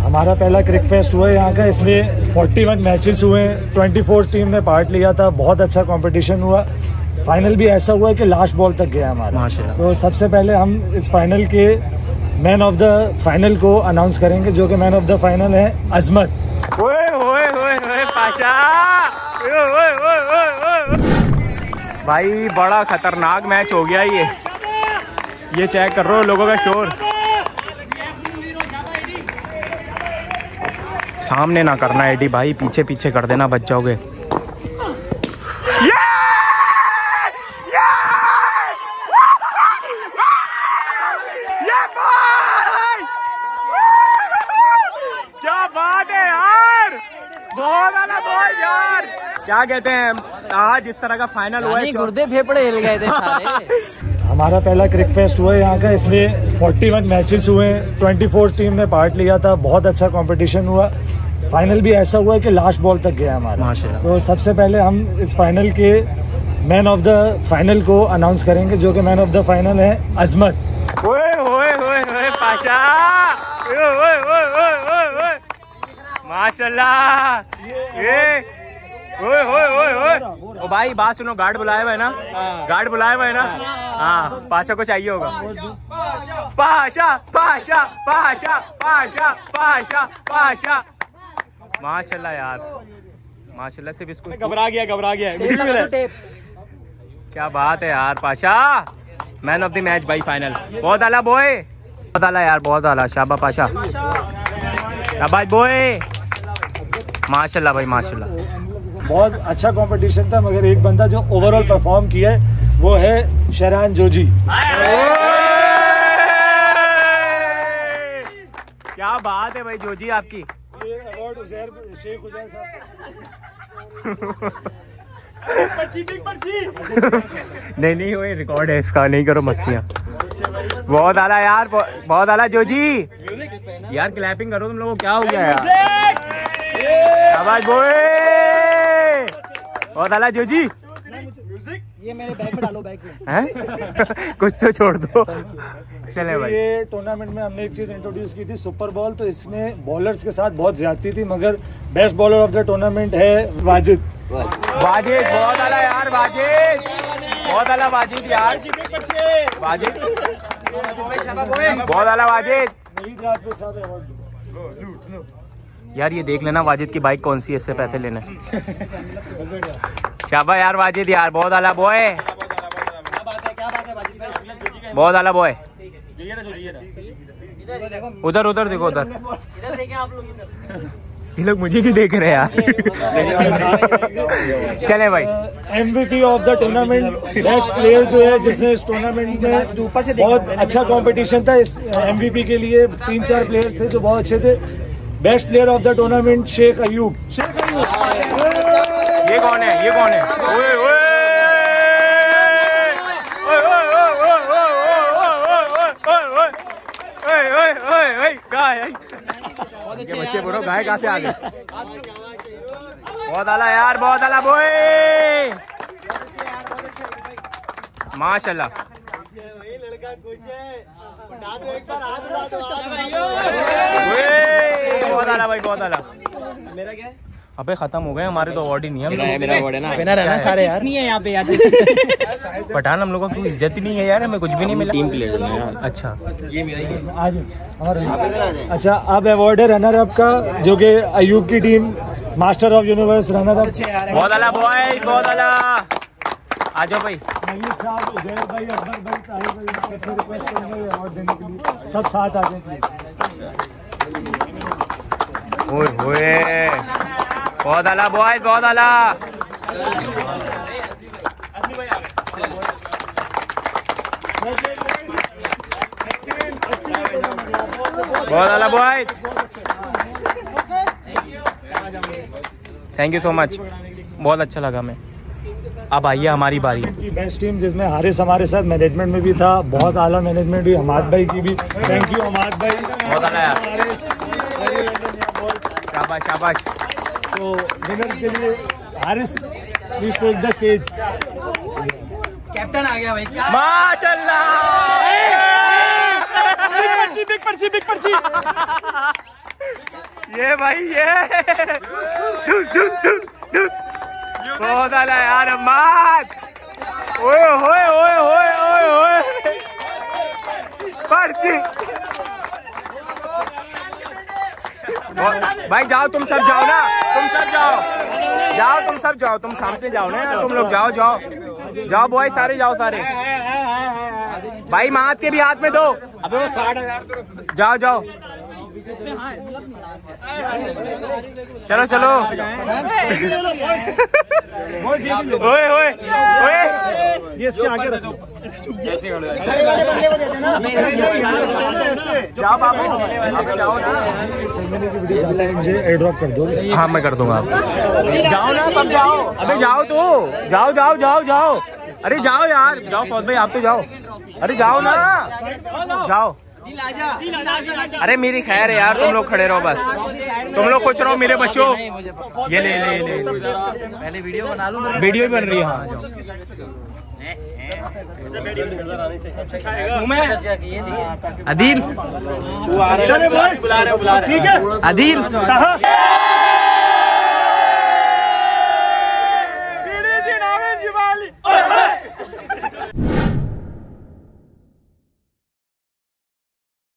हमारा पहला क्रिक फेस्ट हुआ है यहाँ का इसमें 41 मैचेस हुए हैं। 24 टीम ने पार्ट लिया था बहुत अच्छा कंपटीशन हुआ। फाइनल भी ऐसा हुआ कि लास्ट बॉल तक गया हमारा। माशाल्लाह। तो सबसे पहले हम इस फाइनल के मैन ऑफ़ द फाइनल को अनाउंस करेंगे जो कि मैन ऑफ़ द फाइनल है अजमत। भाई बड़ा खतरनाक मैच हो गया ये। ये चेक कर रहे हो लोगों का शोर सामने ना करना एडी भाई पीछे पीछे कर देना बच जाओगे। क्या बात है यार? बहुत आला बहुत यार। क्या कहते हैं आज इस तरह का फाइनल हुआ है गुर्दे फेफड़े हिल गए थे सारे। हमारा पहला क्रिक फेस्ट हुआ है यहाँ का। इसमें 41 मैचेस हुए हैं। 24 टीम ने पार्ट लिया था। बहुत अच्छा कंपटीशन हुआ। फाइनल भी ऐसा हुआ कि लास्ट बॉल तक गया हमारा। तो सबसे पहले हम इस फाइनल के मैन ऑफ़ द फाइनल को अनाउंस करेंगे जो कि मैन ऑफ़ द फाइनल है अजमत ओए ओए ओए ओए पाशा! ओए ओए ओए ओए ओए ओए। माशाल्लाह! ये ओए ओए ओए ओए। ओ भाई बात सुनो गार्ड बुलाया हुआ है ना? गार्ड बुलाया हुआ है ना? हाँ। पाशा को चाहिए होगा। पाशा पाशा पाशा पाशा पाशा पाशा। माशाल्लाह यार। माशाल्लाह सिर्फ़ इसको घबरा गया घबरा गया। टेप क्या बात है यार Pasha. Man of the match भाई फाइनल बहुत आला बॉय बहुत आला यार बहुत आला। शाबा पाशा। शाबाश बॉय माशाल्लाह भाई माशाल्लाह। बहुत अच्छा कंपटीशन था मगर एक बंदा जो ओवरऑल परफॉर्म किया है वो है शहरान जोजी। क्या बात है भाई जोजी आपकी। अवार्ड उजैर शेख उजैर नहीं नहीं वो रिकॉर्ड है इसका नहीं करो मस्तियाँ। बहुत आला यार बहुत आला जोजी। यार क्लैपिंग करो तुम लोगों क्या हो गया यार? आवाज़ बोए बहुत आला जोजी? ये मेरे बैग में डालो बैग में। हैं? कुछ तो छोड़ दो। चले भाई। ये टूर्नामेंट में हमने एक चीज़ इंट्रोड्यूस की थी सुपर बॉल तो इसमें बॉलर्स के साथ बहुत ज्यादती थी मगर best bowler of the tournament है वाजिद वाजिद बहुत आला यार वाजिद बहुत आला वाजिद यार। वाजिद बहुत आला वाजिद राजपूत साहब अवार्ड यार, ये देख लेना वाजिद की बाइक कौन सी है, इससे पैसे लेने। शाबा यार वाजिद यार, बहुत आला बॉय बहुत आला बॉय उधर उधर देखो, उधर। ये लोग मुझे क्यों देख रहे हैं यार? चले भाई। MVP of the tournament best player जो है, जिसने इस टूर्नामेंट में बहुत अच्छा कंपटीशन था, इस एमवीपी के लिए तीन चार प्लेयर्स थे जो बहुत अच्छे थे। Best player of the tournament Sheikh Ayub Sheikh Ayub ये कौन है ये कौन है ओए बच्चे बोलो गाय कहाँ से आ गए बहुत आला यार बहुत आला बोए माशाल्लाह लड़का खुश है ओए, बहुत आला भाई बहुत आला। मेरा क्या है? अबे खत्म हो गए हमारे तो अवार्ड ही नहीं है। मेरा अवार्ड है ना। विनर है ना सारे यार। नहीं है यहाँ पे यार। पठान हम लोगों को इज़्ज़त ही नहीं है यार हमें कुछ भी नहीं मिला। टीम प्लेयर है यार। अच्छा। ये मेरा ही है। आज और अच्छा अब अवार्ड है रनर अप का जो कि अयूब की team master of universe runner up बहुत अला बॉय बहुत अला आ जाओ भाई साहब उजैर भाई अकबर भाई ताहिर भाई सबसे रिक्वेस्ट करेंगे अवार्ड देने के लिए। सब साथ आ जाए प्लीज़ ओए होए। बहुत अला बॉय बहुत अला बहुत अला boy thank you so much बहुत अच्छा लगा मैं अब आइए हमारी बारी। बेस्ट टीम जिसमें हारिस हमारे साथ मैनेजमेंट में भी था बहुत आला मैनेजमेंट हुई हमाद भाई की भी। थैंक यू हमाद भाई। बहुत आला शाबाश शाबाश। तो विनर के लिए Haris please take the stage captain आ गया भाई क्या? माशाल्लाह। बिग पर्ची बिग पर्ची ये भाई ये। बहुत आला यार अम्माद ओए होए ओए होए ओए होए पर्ची भाई जाओ तुम सब जाओ ना तुम सब जाओ जाओ तुम सब जाओ तुम सामने जाओ ना तुम लोग जाओ जाओ जाओ बॉय सारे जाओ सारे भाई मात के भी हाथ में दो। अबे वो साठ हज़ार जाओ जाओ। चलो चलो। ओए ओए ओए। ये इसके आगे रखो। खड़े वाले बंदे को दे देना। जाओ बाबू अबे जाओ ना की वीडियो जाता है मुझे एयर ड्रॉप कर दो हाँ मैं कर दूँगा। जाओ ना तब जाओ। अबे जाओ तो। जाओ जाओ जाओ जाओ। अरे जाओ यार। जाओ फौज भाई आप तो जाओ। अरे जाओ ना। जाओ। अरे मेरी खैर है यार तुम लोग खड़े रहो बस। तुम लोग कुछ रहो मेरे बच्चों। ये ले ले ले पहले वीडियो बना लूँ वीडियो भी बन रही है हाँ। जाओ अदील? चले बुला रहे बुला रहे ठीक है। अदील? कहा?